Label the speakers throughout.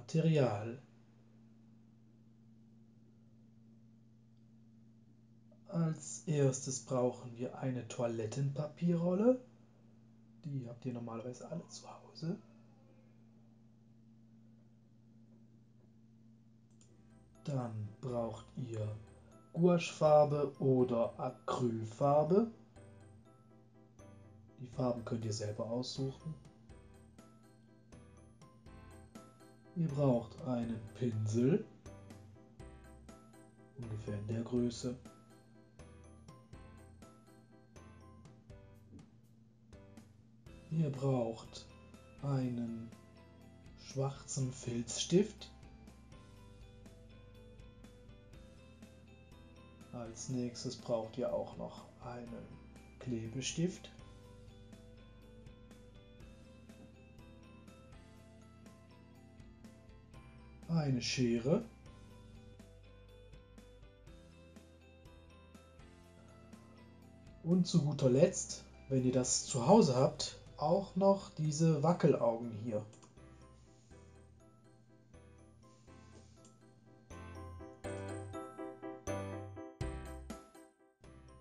Speaker 1: Material. Als erstes brauchen wir eine Toilettenpapierrolle. Die habt ihr normalerweise alle zu Hause. Dann braucht ihr Gouachefarbe oder Acrylfarbe. Die Farben könnt ihr selber aussuchen. Ihr braucht einen Pinsel, ungefähr in der Größe. Ihr braucht einen schwarzen Filzstift. Als nächstes braucht ihr auch noch einen Klebestift. Eine Schere. Und zu guter Letzt, wenn ihr das zu Hause habt, auch noch diese Wackelaugen hier.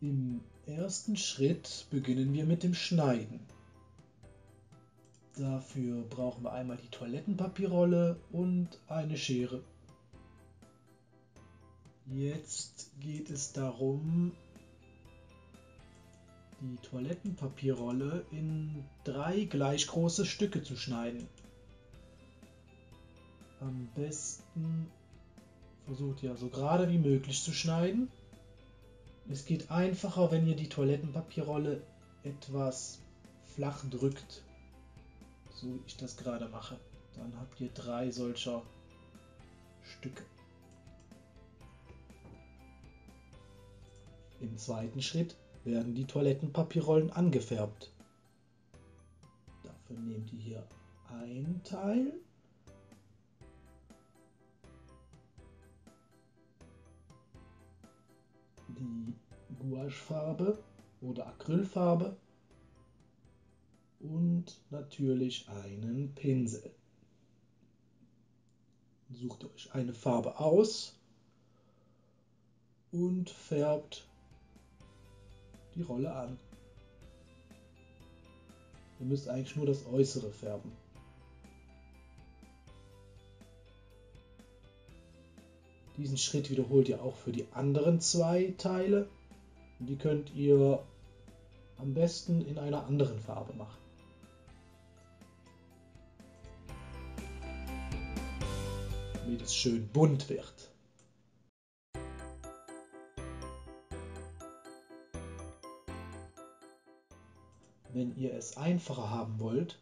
Speaker 1: Im ersten Schritt beginnen wir mit dem Schneiden. Dafür brauchen wir einmal die Toilettenpapierrolle und eine Schere. Jetzt geht es darum, die Toilettenpapierrolle in drei gleich große Stücke zu schneiden. Am besten versucht ihr so gerade wie möglich zu schneiden. Es geht einfacher, wenn ihr die Toilettenpapierrolle etwas flach drückt, so wie ich das gerade mache. Dann habt ihr drei solcher Stücke. Im zweiten Schritt werden die Toilettenpapierrollen angefärbt. Dafür nehmt ihr hier ein Teil. Die Gouachefarbe oder Acrylfarbe und natürlich einen Pinsel. Sucht euch eine Farbe aus und färbt die Rolle an. Ihr müsst eigentlich nur das Äußere färben. Diesen Schritt wiederholt ihr auch für die anderen zwei Teile. Die könnt ihr am besten in einer anderen Farbe machen. Damit es schön bunt wird. Wenn ihr es einfacher haben wollt,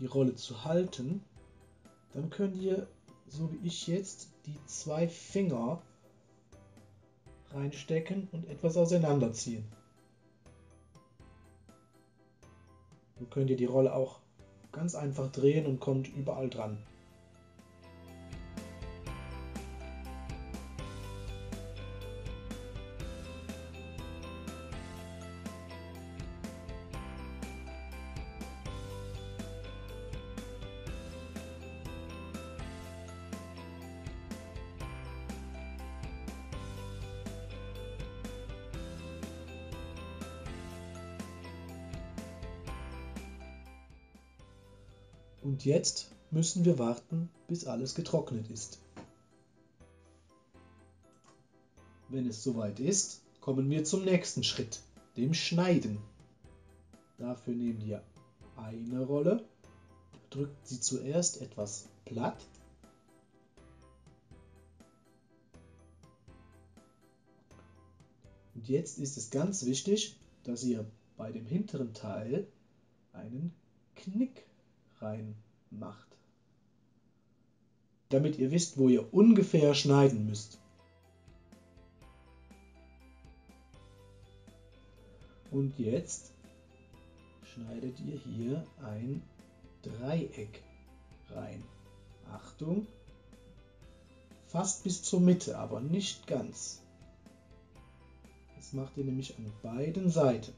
Speaker 1: die Rolle zu halten, dann könnt ihr, so wie ich jetzt, die zwei Finger reinstecken und etwas auseinanderziehen. So könnt ihr die Rolle auch ganz einfach drehen und kommt überall dran. Und jetzt müssen wir warten, bis alles getrocknet ist. Wenn es soweit ist, kommen wir zum nächsten Schritt, dem Schneiden. Dafür nehmt ihr eine Rolle, drückt sie zuerst etwas platt. Und jetzt ist es ganz wichtig, dass ihr bei dem hinteren Teil einen Knick rein macht. Damit ihr wisst, wo ihr ungefähr schneiden müsst. Und jetzt schneidet ihr hier ein Dreieck rein. Achtung, fast bis zur Mitte, aber nicht ganz. Das macht ihr nämlich an beiden Seiten.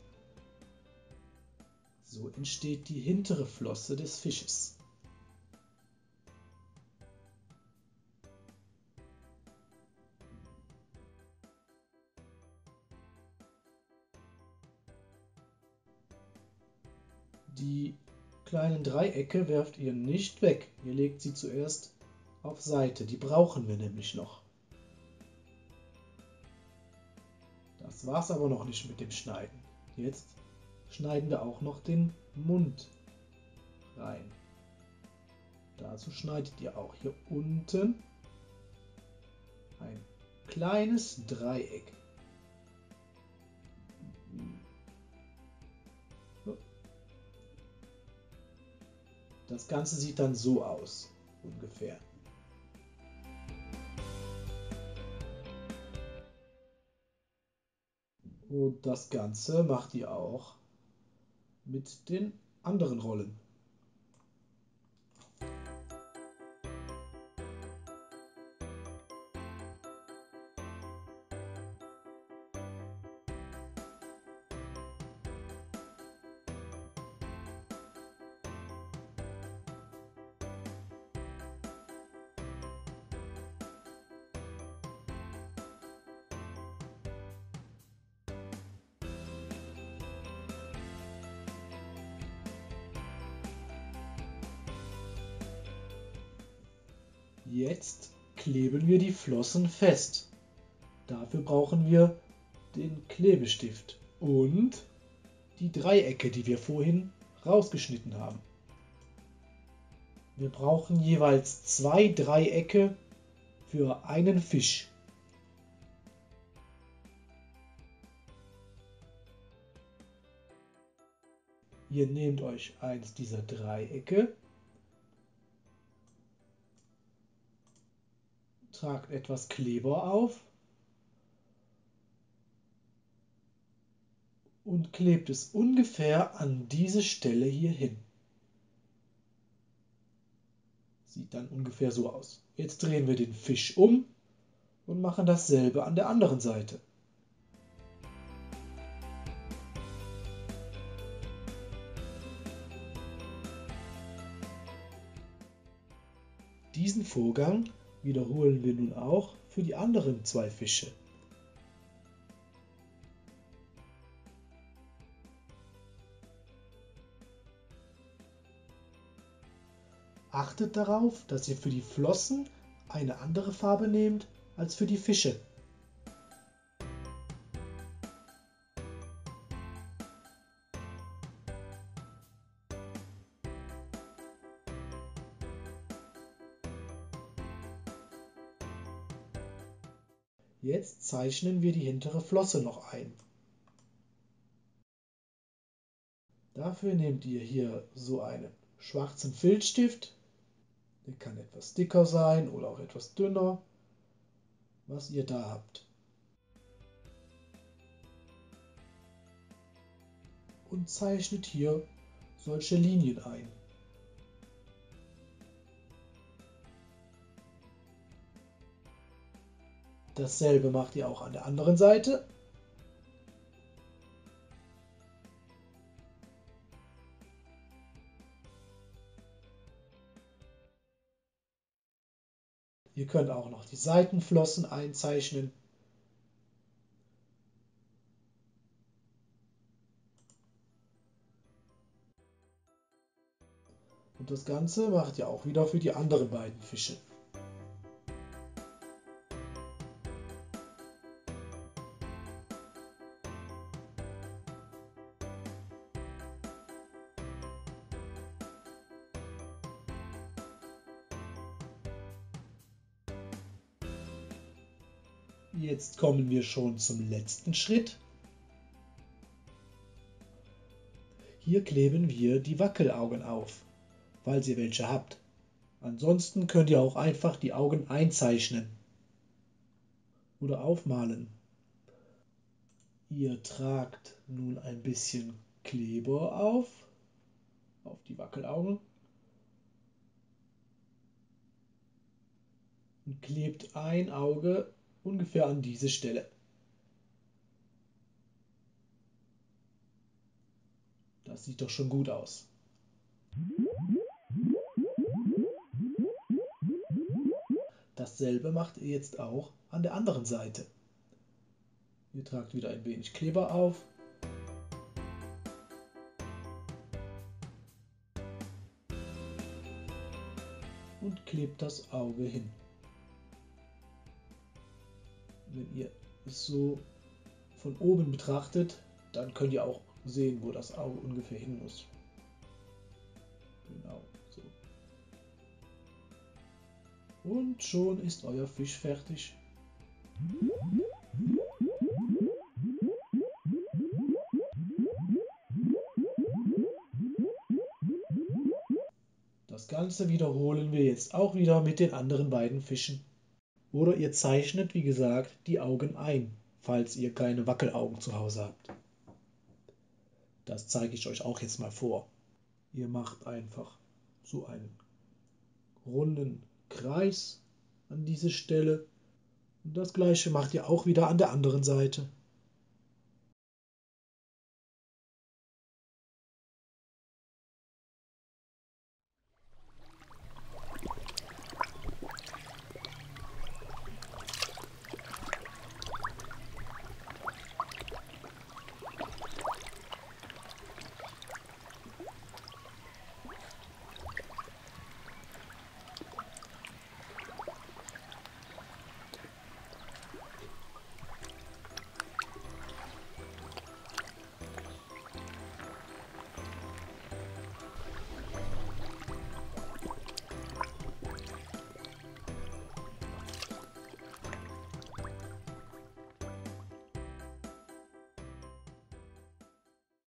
Speaker 1: So entsteht die hintere Flosse des Fisches. Die kleinen Dreiecke werft ihr nicht weg. Ihr legt sie zuerst auf Seite. Die brauchen wir nämlich noch. Das war's aber noch nicht mit dem Schneiden. Jetzt schneiden wir auch noch den Mund rein. Dazu schneidet ihr auch hier unten ein kleines Dreieck. Das Ganze sieht dann so aus, ungefähr. Und das Ganze macht ihr auch mit den anderen Rollen. Jetzt kleben wir die Flossen fest. Dafür brauchen wir den Klebestift und die Dreiecke, die wir vorhin rausgeschnitten haben. Wir brauchen jeweils zwei Dreiecke für einen Fisch. Ihr nehmt euch eins dieser Dreiecke tragt etwas Kleber auf und klebt es ungefähr an diese Stelle hier hin. Sieht dann ungefähr so aus. Jetzt drehen wir den Fisch um und machen dasselbe an der anderen Seite. Diesen Vorgang wiederholen wir nun auch für die anderen zwei Fische. Achtet darauf, dass ihr für die Flossen eine andere Farbe nehmt als für die Fische. Jetzt zeichnen wir die hintere Flosse noch ein. Dafür nehmt ihr hier so einen schwarzen Filzstift. Der kann etwas dicker sein oder auch etwas dünner, was ihr da habt. Und zeichnet hier solche Linien ein. Dasselbe macht ihr auch an der anderen Seite. Ihr könnt auch noch die Seitenflossen einzeichnen. Und das Ganze macht ihr auch wieder für die anderen beiden Fische. Jetzt kommen wir schon zum letzten Schritt. Hier kleben wir die Wackelaugen auf, falls ihr welche habt. Ansonsten könnt ihr auch einfach die Augen einzeichnen oder aufmalen. Ihr tragt nun ein bisschen Kleber auf, auf die Wackelaugen und klebt ein Auge ungefähr an diese Stelle. Das sieht doch schon gut aus. Dasselbe macht ihr jetzt auch an der anderen Seite. Ihr tragt wieder ein wenig Kleber auf. Und klebt das Auge hin ihr es so von oben betrachtet, dann könnt ihr auch sehen, wo das Auge ungefähr hin muss. Genau, so. Und schon ist euer Fisch fertig. Das Ganze wiederholen wir jetzt auch wieder mit den anderen beiden Fischen. Oder ihr zeichnet, wie gesagt, die Augen ein, falls ihr keine Wackelaugen zu Hause habt. Das zeige ich euch auch jetzt mal vor. Ihr macht einfach so einen runden Kreis an diese Stelle. Und das gleiche macht ihr auch wieder an der anderen Seite.